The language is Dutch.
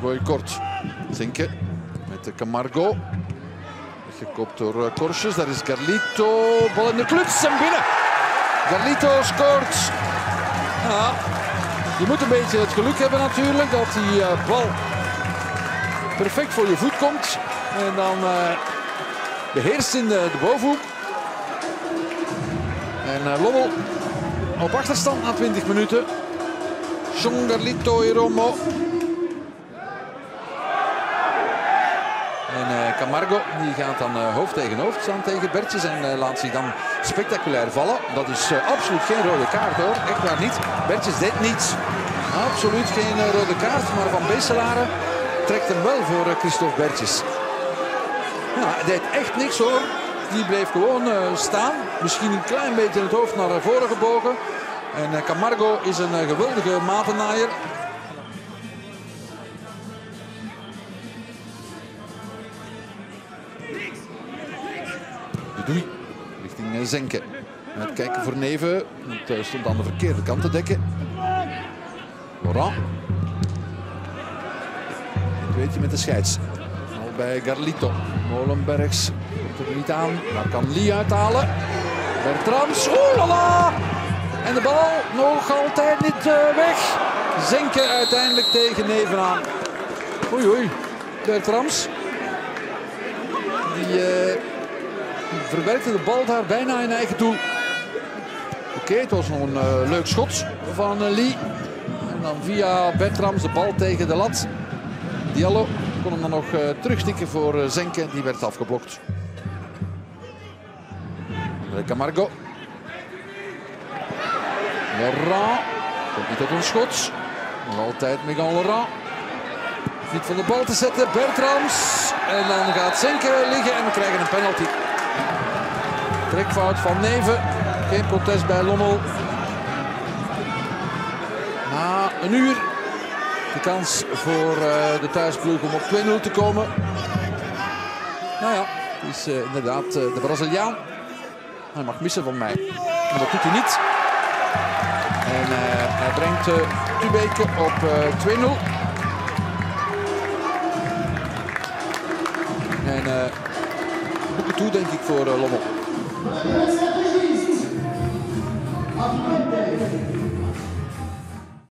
Gooi kort. Zinken met de Camargo. Gekoopt door uh, Korsjes. Daar is Garlito. Bal in de kluts en binnen. Garlito scoort. Ja, je moet een beetje het geluk hebben natuurlijk dat die uh, bal perfect voor je voet komt. En dan uh, beheerst in de, bovenhoek. En Lommel op achterstand na 20 minuten. John Garlito Iromo. En uh, Camargo die gaat dan uh, hoofd tegen hoofd staan tegen Bertjes en uh, laat zich dan spectaculair vallen. Dat is absoluut geen rode kaart hoor, echt waar niet. Bertjes deed niets. Absoluut geen rode kaart, maar Van Beeselaren trekt hem wel voor Christophe Bertjes. Ja, hij deed echt niks hoor. Die bleef gewoon staan. Misschien een klein beetje het hoofd naar voren gebogen. En Camargo is een geweldige matennaaier. Doei. Richting Zenke. Het kijken voor Neven. Het stond aan de verkeerde kant te dekken. Laurent. Weet je met de scheids. Al bij Garlito. Molenbergs komt er niet aan. Maar kan Lee uithalen. Bertrams. Oh lala. En de bal nog altijd niet weg. Zenke uiteindelijk tegen Neven aan. Oei oei. Bertrams. Die... Uh, verwerkte de bal daar bijna in eigen doel. Oké, het was nog een uh, leuk schot van uh, Lee. En dan via Bertrams de bal tegen de lat. Diallo kon hem dan nog uh, terugstikken voor Zenke. Die werd afgeblokt. Camargo. Laurent. Komt niet tot een schot. Nog altijd Miguel Laurent. Niet van de bal te zetten. Bertrams. En dan gaat Zenke liggen en we krijgen een penalty. Trekfout van Neven. Geen protest bij Lommel. Na een uur de kans voor uh, de thuisploeg om op 2-0 te komen. Nou ja, het is uh, inderdaad uh, de Braziliaan. Hij mag missen van mij. Maar dat doet hij niet. En hij brengt uh, Tubeke op 2-0. En toe denk ik voor Lommel. Thank you.